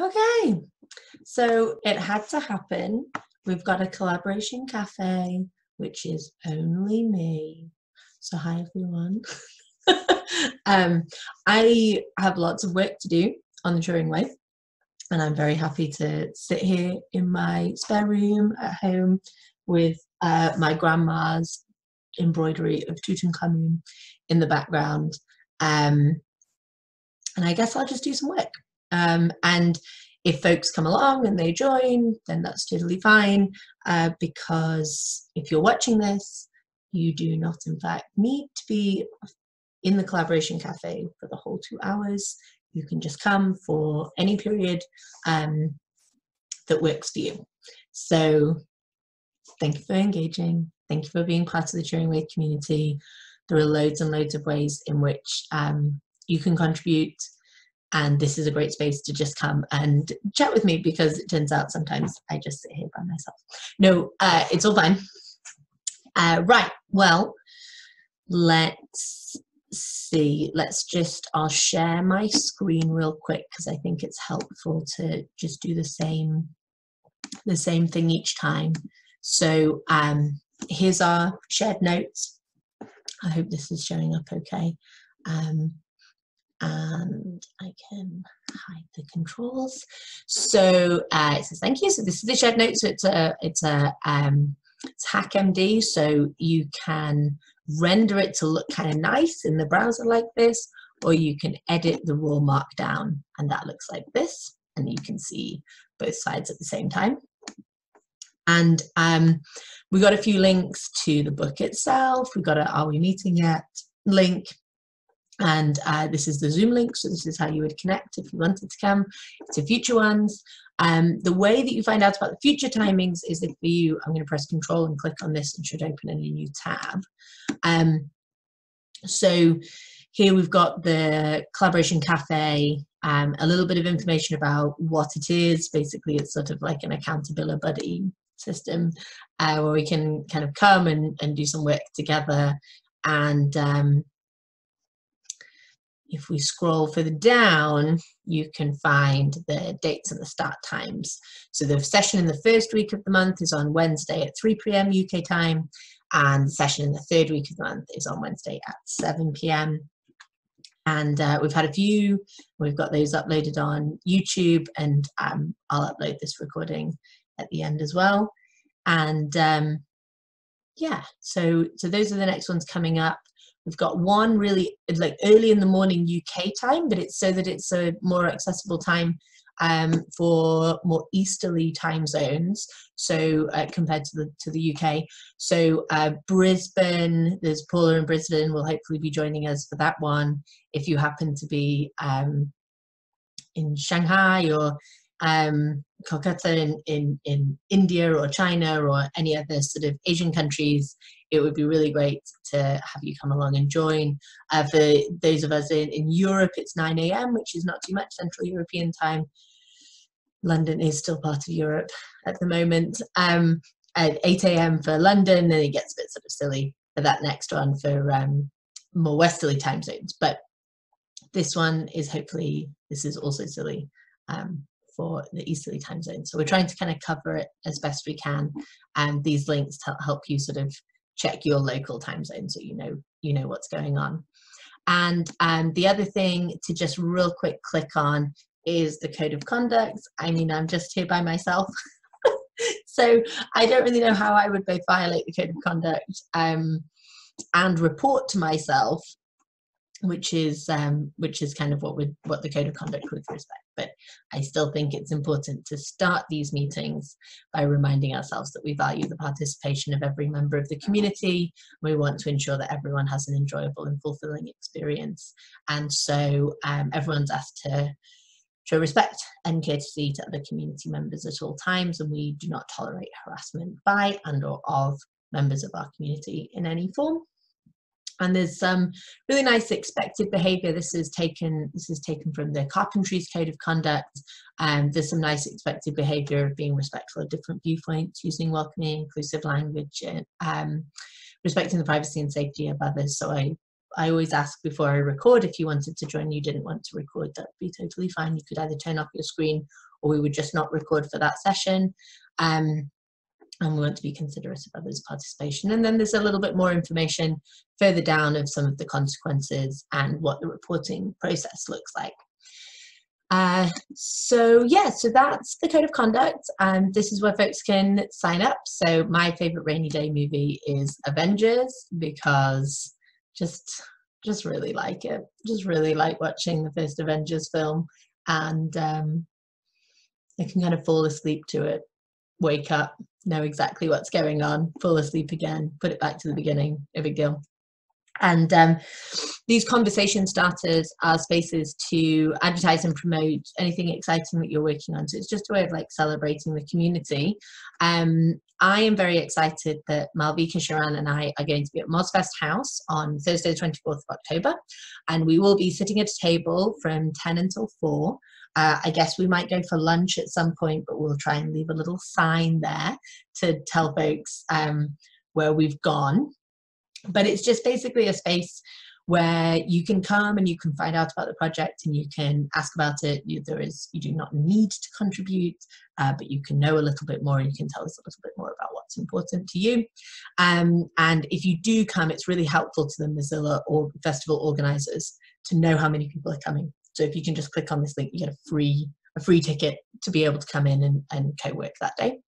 Okay, so it had to happen. We've got a collaboration cafe, which is only me. So, hi everyone. um, I have lots of work to do on the Turing Way, and I'm very happy to sit here in my spare room at home with uh, my grandma's embroidery of Tutankhamun in the background. Um, and I guess I'll just do some work. Um, and if folks come along and they join, then that's totally fine. Uh, because if you're watching this, you do not, in fact, need to be in the collaboration cafe for the whole two hours. You can just come for any period um, that works for you. So, thank you for engaging. Thank you for being part of the Turing Way community. There are loads and loads of ways in which um, you can contribute and this is a great space to just come and chat with me because it turns out sometimes I just sit here by myself. No, uh, it's all fine. Uh, right, well, let's see. Let's just, I'll share my screen real quick because I think it's helpful to just do the same, the same thing each time. So um, here's our shared notes. I hope this is showing up okay. Um, and I can hide the controls. So uh, it says thank you. So this is the shared note. So it's a it's a um, it's HackMD. So you can render it to look kind of nice in the browser like this, or you can edit the raw markdown, and that looks like this, and you can see both sides at the same time. And um, we got a few links to the book itself. We got a Are We Meeting Yet link and uh, this is the Zoom link, so this is how you would connect if you wanted to come to future ones. Um, the way that you find out about the future timings is if you, I'm going to press Control and click on this and should open a new tab. Um, so here we've got the Collaboration Cafe, um, a little bit of information about what it is. Basically, it's sort of like an accountability buddy system uh, where we can kind of come and, and do some work together and um, if we scroll further down, you can find the dates and the start times. So the session in the first week of the month is on Wednesday at 3 p.m. UK time, and the session in the third week of the month is on Wednesday at 7 p.m. And uh, we've had a few, we've got those uploaded on YouTube, and um, I'll upload this recording at the end as well. And um, yeah, so so those are the next ones coming up. We've got one really like early in the morning UK time, but it's so that it's a more accessible time um, for more easterly time zones. So uh, compared to the to the UK, so uh, Brisbane, there's Paula in Brisbane will hopefully be joining us for that one. If you happen to be um, in Shanghai or um, Kolkata in, in, in India or China or any other sort of Asian countries, it would be really great to have you come along and join. Uh, for those of us in, in Europe, it's 9 a.m., which is not too much Central European time. London is still part of Europe at the moment. Um, at 8 a.m. for London, then it gets a bit sort of silly for that next one for um, more westerly time zones. But this one is hopefully, this is also silly um, for the easterly time zone. So we're trying to kind of cover it as best we can. And these links help you sort of check your local time zone so you know you know what's going on. And um, the other thing to just real quick click on is the code of conduct. I mean, I'm just here by myself. so I don't really know how I would both violate the code of conduct um, and report to myself which is um, which is kind of what would what the code of conduct would respect. But I still think it's important to start these meetings by reminding ourselves that we value the participation of every member of the community. We want to ensure that everyone has an enjoyable and fulfilling experience, and so um, everyone's asked to show respect and courtesy to other community members at all times, and we do not tolerate harassment by and or of members of our community in any form and there's some really nice expected behavior this is taken this is taken from the carpentries code of conduct and there's some nice expected behavior of being respectful of different viewpoints using welcoming inclusive language and um, respecting the privacy and safety of others so i I always ask before I record if you wanted to join, you didn't want to record, that'd be totally fine. You could either turn off your screen or we would just not record for that session. Um, and we want to be considerate of others' participation. And then there's a little bit more information further down of some of the consequences and what the reporting process looks like. Uh, so yeah, so that's the code of conduct, and this is where folks can sign up. So my favorite rainy day movie is Avengers because just just really like it. Just really like watching the first Avengers film, and um, I can kind of fall asleep to it, wake up, know exactly what's going on, fall asleep again, put it back to the beginning. No big deal. And um, these conversation starters are spaces to advertise and promote anything exciting that you're working on. So it's just a way of like celebrating the community. Um, I am very excited that Malvika Sharan and I are going to be at Mozfest House on Thursday, the 24th of October. And we will be sitting at a table from 10 until 4. Uh, I guess we might go for lunch at some point, but we'll try and leave a little sign there to tell folks um, where we've gone but it's just basically a space where you can come and you can find out about the project and you can ask about it. You, there is you do not need to contribute, uh, but you can know a little bit more and you can tell us a little bit more about what's important to you. Um, and if you do come, it's really helpful to the Mozilla or festival organizers to know how many people are coming. So if you can just click on this link, you get a free a free ticket to be able to come in and, and co-work that day.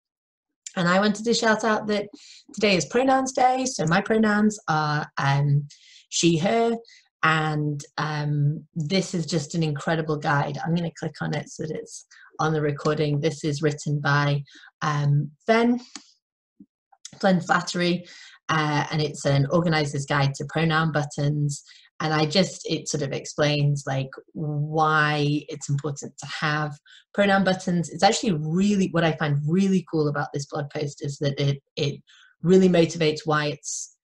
And I wanted to shout out that today is pronouns day. So my pronouns are um, she, her, and um, this is just an incredible guide. I'm going to click on it so that it's on the recording. This is written by um, Ben, Glenn Flattery, uh, and it's an organizer's guide to pronoun buttons and i just it sort of explains like why it's important to have pronoun buttons it's actually really what i find really cool about this blog post is that it it really motivates why it's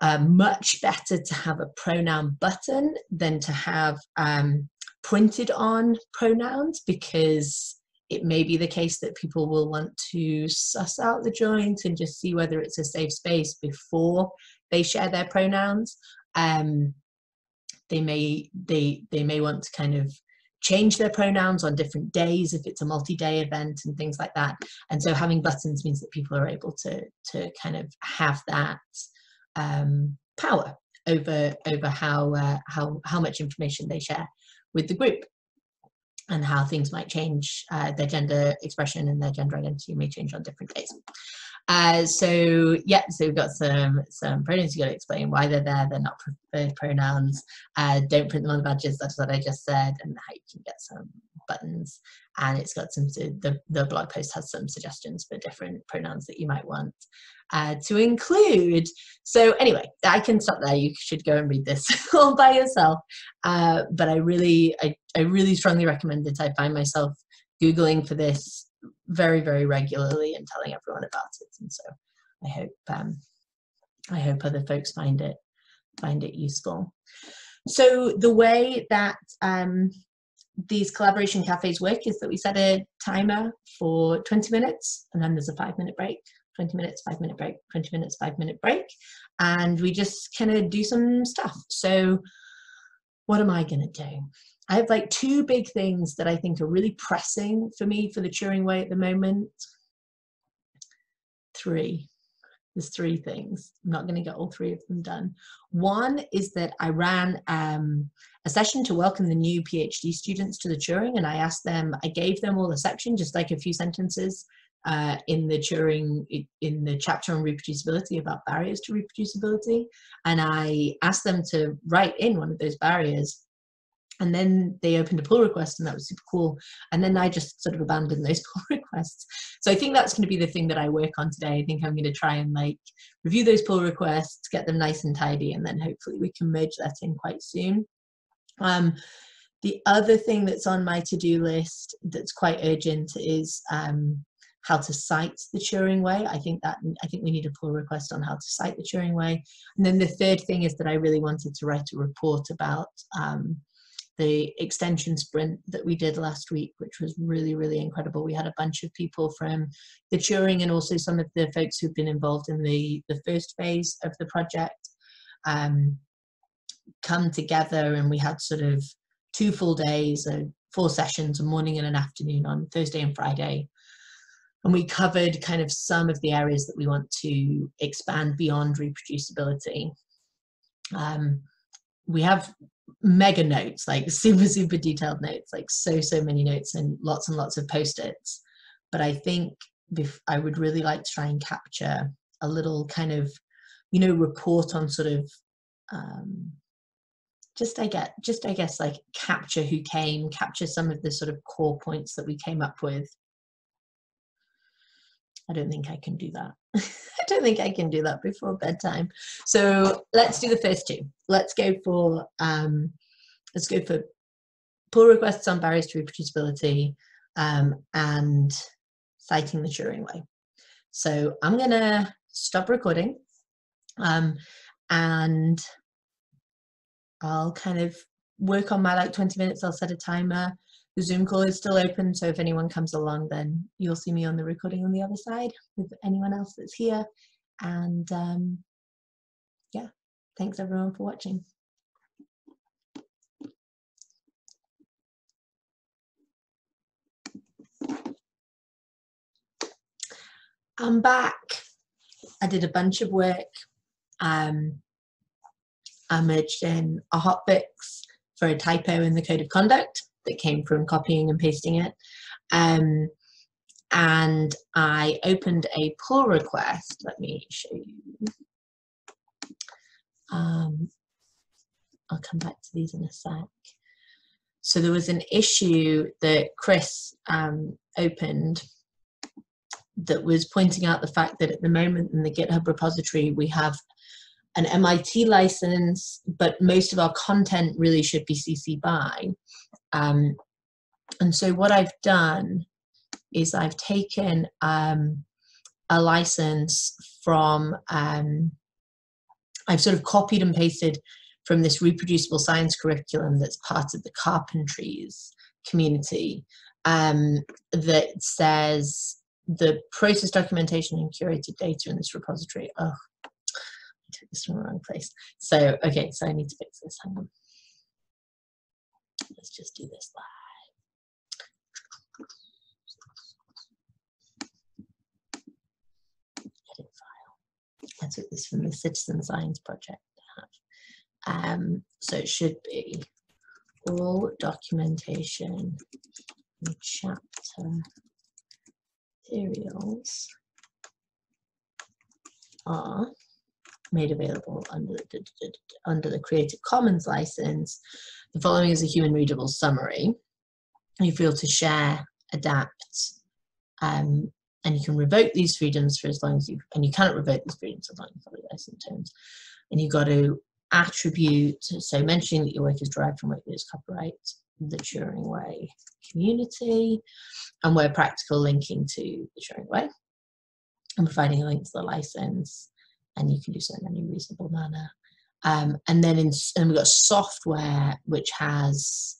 uh, much better to have a pronoun button than to have um, printed on pronouns because it may be the case that people will want to suss out the joint and just see whether it's a safe space before they share their pronouns. Um, they may they they may want to kind of change their pronouns on different days if it's a multi-day event and things like that. And so having buttons means that people are able to to kind of have that um, power over over how uh, how how much information they share with the group and how things might change uh, their gender expression and their gender identity may change on different days uh, so yeah, so we've got some some pronouns. You got to explain why they're there. They're not preferred pronouns. Uh, don't print them on the badges. That's what I just said, and how you can get some buttons. And it's got some. The the blog post has some suggestions for different pronouns that you might want uh, to include. So anyway, I can stop there. You should go and read this all by yourself. Uh, but I really, I, I really strongly recommend it. I find myself googling for this very very regularly and telling everyone about it. And so i hope um, i hope other folks find it find it useful. So the way that um, these collaboration cafes work is that we set a timer for 20 minutes and then there's a five minute break 20 minutes five minute break 20 minutes five minute break and we just kind of do some stuff. So what am i going to do I have like two big things that I think are really pressing for me for the Turing Way at the moment. Three. There's three things. I'm not going to get all three of them done. One is that I ran um, a session to welcome the new PhD students to the Turing, and I asked them, I gave them all a section, just like a few sentences uh, in the Turing, in the chapter on reproducibility about barriers to reproducibility. And I asked them to write in one of those barriers and then they opened a pull request and that was super cool and then i just sort of abandoned those pull requests so i think that's going to be the thing that i work on today i think i'm going to try and like review those pull requests get them nice and tidy and then hopefully we can merge that in quite soon um, the other thing that's on my to-do list that's quite urgent is um, how to cite the Turing way. I think that I think we need a pull request on how to cite the Turing way. And then the third thing is that I really wanted to write a report about um, the extension sprint that we did last week, which was really, really incredible. We had a bunch of people from the Turing and also some of the folks who've been involved in the, the first phase of the project um, come together and we had sort of two full days, a four sessions, a morning and an afternoon on Thursday and Friday. And we covered kind of some of the areas that we want to expand beyond reproducibility. Um, we have mega notes, like super, super detailed notes, like so, so many notes and lots and lots of post-its. But I think I would really like to try and capture a little kind of, you know, report on sort of um, just I get just I guess like capture who came, capture some of the sort of core points that we came up with. I don't think I can do that. I don't think I can do that before bedtime. So let's do the first two. Let's go for um, let's go for pull requests on barriers to reproducibility um, and citing the Turing way. So I'm gonna stop recording um, and I'll kind of work on my like 20 minutes. I'll set a timer. The Zoom call is still open, so if anyone comes along, then you'll see me on the recording on the other side with anyone else that's here. And um, yeah, thanks everyone for watching. I'm back. I did a bunch of work. Um, I merged in a hotfix for a typo in the code of conduct that came from copying and pasting it. Um, and I opened a pull request. Let me show you. Um, I'll come back to these in a sec. So there was an issue that Chris um, opened that was pointing out the fact that at the moment in the GitHub repository we have an MIT license, but most of our content really should be CC BY. Um, and so what I've done is I've taken um, a license from, um, I've sort of copied and pasted from this reproducible science curriculum that's part of the carpentries community um, that says the process documentation and curated data in this repository. Oh, took this from the wrong place. So, okay, so I need to fix this. Hang on. Let's just do this live. Edit file. I took this from the Citizen Science Project. Um, so it should be all documentation chapter materials are made available under the, under the Creative Commons license. The following is a human readable summary. You feel to share, adapt, um, and you can revoke these freedoms for as long as you, and you cannot revoke these freedoms as long as you license terms. And you've got to attribute, so mentioning that your work is derived from work that is copyright, the Turing Way community, and where practical linking to the Turing Way, and providing a link to the license, and you can do so in any reasonable manner. Um, and then in, and we've got software which has,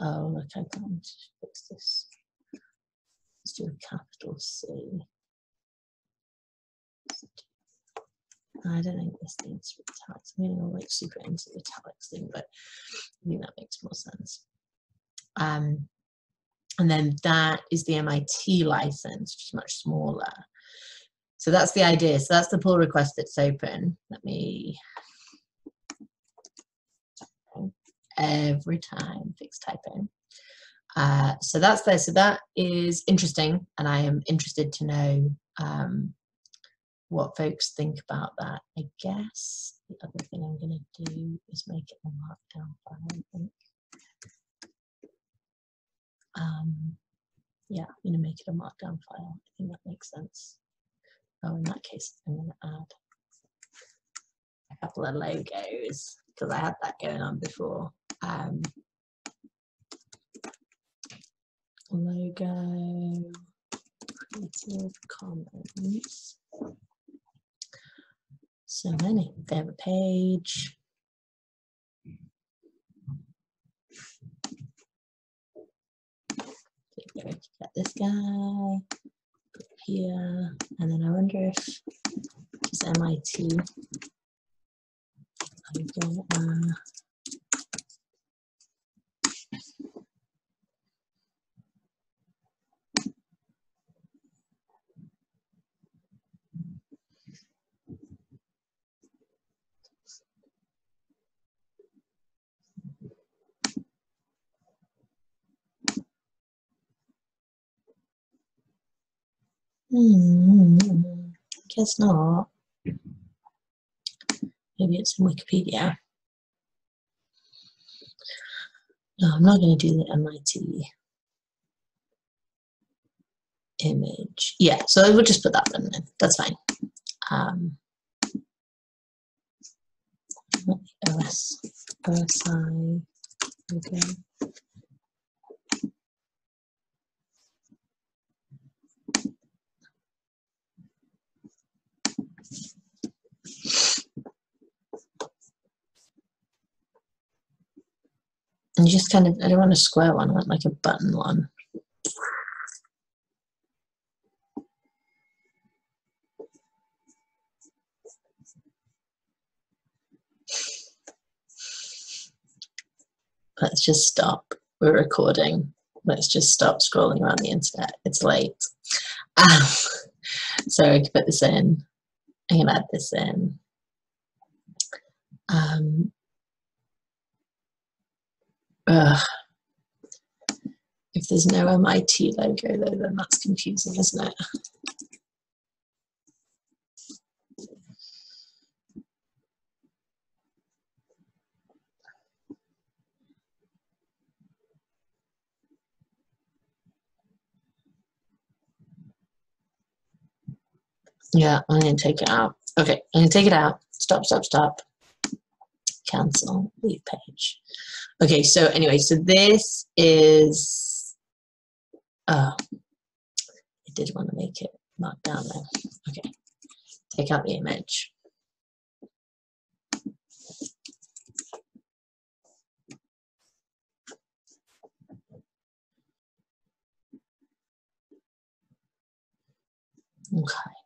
oh look, I can't fix this. Let's do a capital C. I don't think this needs to be italics. I'm going to like super into the italics thing, but I think that makes more sense. Um, and then that is the MIT license, which is much smaller. So that's the idea. So that's the pull request that's open. Let me, every time fix typing. Uh, so that's there. So that is interesting, and I am interested to know um, what folks think about that. I guess the other thing I'm going to do is make it a markdown file. I think. Um, yeah, I'm going to make it a markdown file. I think that makes sense. Oh, in that case, I'm going to add a couple of logos because I had that going on before. Um, logo, Creative Commons. So many. They have a page. Get this guy here, and then I wonder if it's MIT. I uh, Hmm, guess not. Maybe it's in Wikipedia. No, I'm not going to do the MIT image. Yeah, so we'll just put that one in. That's fine. Um, OS, OSI, okay. And just kind of, I don't want a square one, I want like a button one. Let's just stop. We're recording. Let's just stop scrolling around the internet. It's late. Um, so I can put this in. I can add this in. Um, uh, if there's no MIT logo though, then that's confusing, isn't it? Yeah, I'm going to take it out. Okay, I'm going to take it out. Stop, stop, stop. Cancel, leave page. Okay, so anyway, so this is, oh, I did want to make it markdown there. Okay, take out the image. Okay.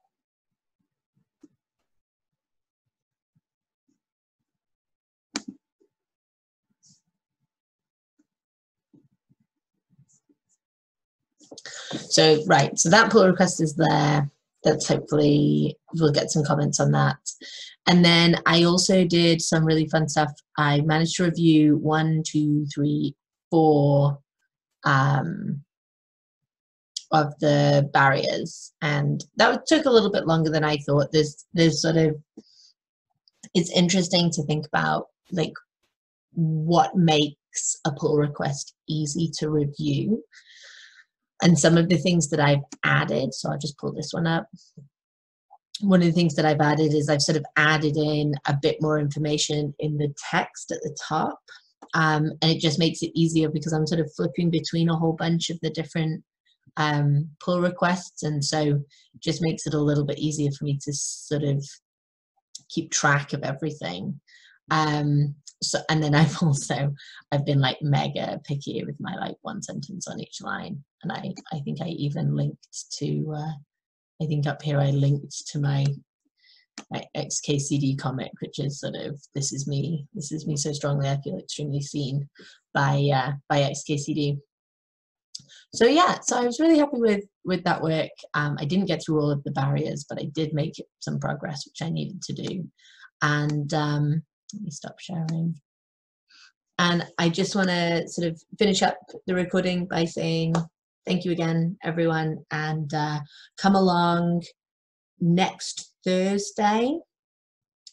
So, right, so that pull request is there. That's hopefully, we'll get some comments on that. And then I also did some really fun stuff. I managed to review one, two, three, four um, of the barriers. And that took a little bit longer than I thought. There's, there's sort of, it's interesting to think about like what makes a pull request easy to review and some of the things that I've added, so I'll just pull this one up. One of the things that I've added is I've sort of added in a bit more information in the text at the top. Um, and it just makes it easier because I'm sort of flipping between a whole bunch of the different um, pull requests. And so just makes it a little bit easier for me to sort of keep track of everything. Um, so and then I've also I've been like mega picky with my like one sentence on each line. And I I think I even linked to uh, I think up here I linked to my, my XKCD comic which is sort of this is me. This is me so strongly I feel extremely seen by uh, by XKCD so yeah so I was really happy with with that work. Um, I didn't get through all of the barriers but I did make some progress which I needed to do. And um, let me stop sharing. And I just want to sort of finish up the recording by saying thank you again, everyone, and uh, come along next Thursday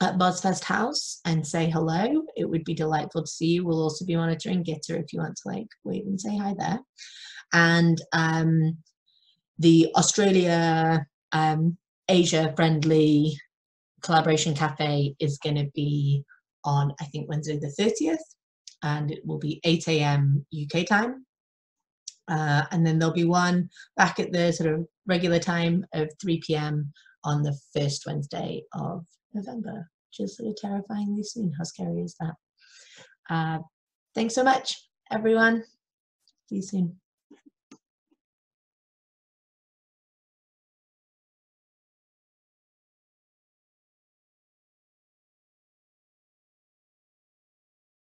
at Mozfest House and say hello. It would be delightful to see you. We'll also be monitoring Gitter if you want to like wave and say hi there. And um, the Australia um, Asia friendly collaboration cafe is going to be on, I think, Wednesday the 30th, and it will be 8 a.m. UK time. Uh, and then there'll be one back at the sort of regular time of 3 p.m. on the first Wednesday of November, which is sort of terrifyingly soon. How scary is that? Uh, thanks so much, everyone. See you soon.